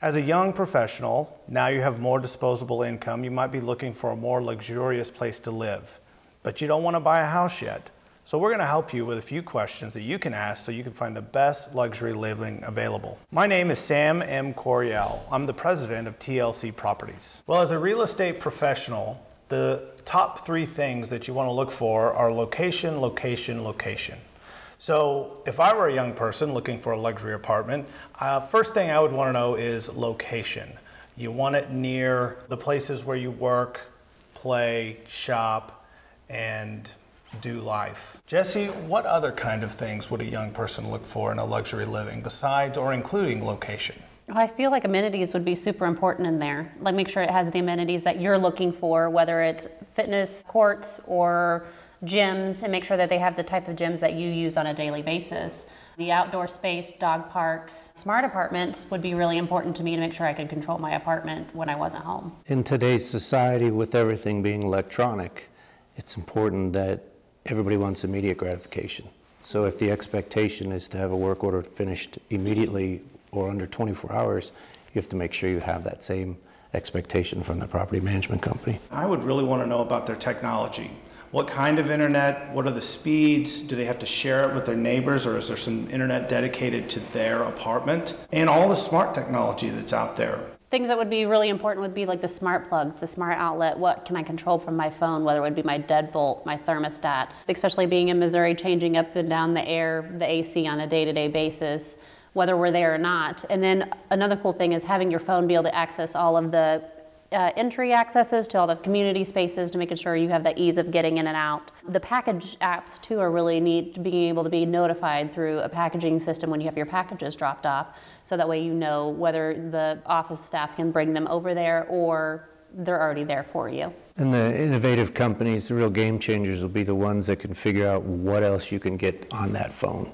As a young professional, now you have more disposable income, you might be looking for a more luxurious place to live, but you don't want to buy a house yet. So we're going to help you with a few questions that you can ask so you can find the best luxury living available. My name is Sam M. Coryell. I'm the president of TLC Properties. Well, as a real estate professional, the top three things that you want to look for are location, location, location. So if I were a young person looking for a luxury apartment, uh, first thing I would want to know is location. You want it near the places where you work, play, shop, and do life. Jessi, what other kind of things would a young person look for in a luxury living besides or including location? I feel like amenities would be super important in there. Like make sure it has the amenities that you're looking for, whether it's fitness courts or gyms and make sure that they have the type of gyms that you use on a daily basis. The outdoor space, dog parks, smart apartments would be really important to me to make sure I could control my apartment when I wasn't home. In today's society, with everything being electronic, it's important that everybody wants immediate gratification. So if the expectation is to have a work order finished immediately or under 24 hours, you have to make sure you have that same expectation from the property management company. I would really want to know about their technology. What kind of internet? What are the speeds? Do they have to share it with their neighbors or is there some internet dedicated to their apartment? And all the smart technology that's out there. Things that would be really important would be like the smart plugs, the smart outlet. What can I control from my phone, whether it would be my deadbolt, my thermostat, especially being in Missouri, changing up and down the air, the AC on a day to day basis, whether we're there or not. And then another cool thing is having your phone be able to access all of the uh, entry accesses to all the community spaces to making sure you have the ease of getting in and out. The package apps too are really neat, being able to be notified through a packaging system when you have your packages dropped off, so that way you know whether the office staff can bring them over there or they're already there for you. And the innovative companies, the real game changers, will be the ones that can figure out what else you can get on that phone.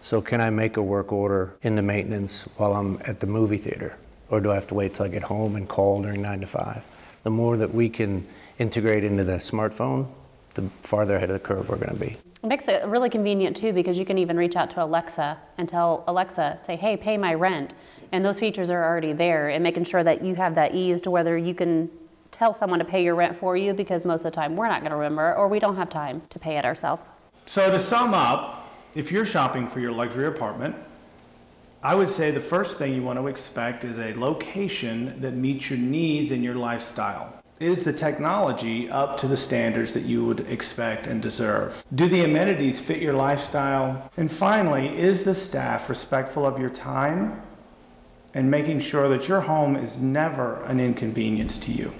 So, can I make a work order in the maintenance while I'm at the movie theater? Or do I have to wait till I get home and call during nine to five? The more that we can integrate into the smartphone, the farther ahead of the curve we're going to be. It makes it really convenient too because you can even reach out to Alexa and tell Alexa, say, hey, pay my rent. And those features are already there and making sure that you have that ease to whether you can tell someone to pay your rent for you because most of the time we're not going to remember or we don't have time to pay it ourselves. So to sum up, if you're shopping for your luxury apartment, I would say the first thing you want to expect is a location that meets your needs and your lifestyle. Is the technology up to the standards that you would expect and deserve? Do the amenities fit your lifestyle? And finally, is the staff respectful of your time and making sure that your home is never an inconvenience to you?